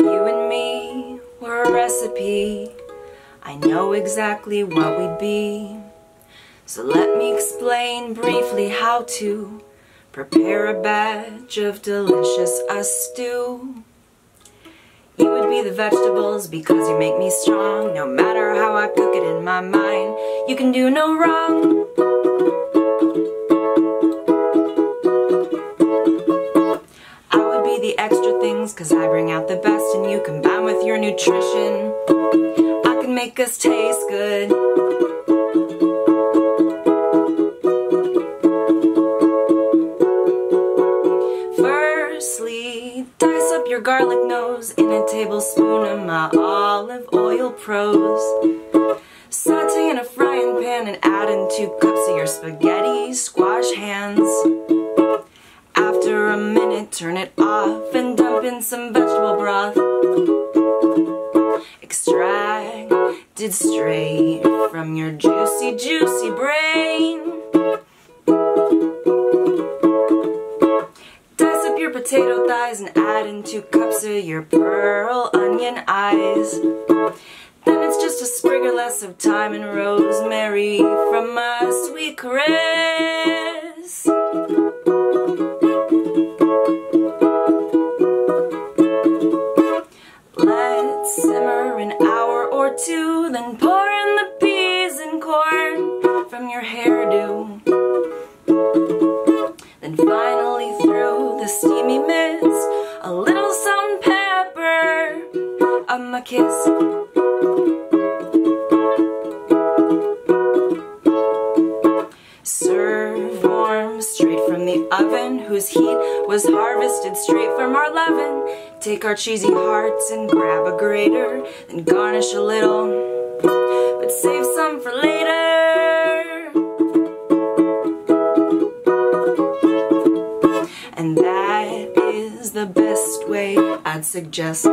you and me were a recipe, I know exactly what we'd be. So let me explain briefly how to prepare a batch of delicious us stew. You would be the vegetables because you make me strong. No matter how I cook it in my mind, you can do no wrong. I would be the extra things cause I bring out the best in you with your nutrition. I can make us taste good. Firstly, dice up your garlic nose in a tablespoon of my olive oil prose. Saute in a frying pan and add in two cups of your spaghetti squash hands. After a minute, turn it off and dump in some vegetable broth. Extracted straight from your juicy, juicy brain. Dice up your potato thighs and add in two cups of your pearl onion eyes. Then it's just a sprig or less of thyme and rosemary from my sweet caress. Or two, then pour in the peas and corn from your hairdo. Then finally through the steamy mist, a little salt and pepper of my kiss. The oven, whose heat was harvested straight from our leaven. Take our cheesy hearts and grab a grater, then garnish a little, but save some for later. And that is the best way I'd suggest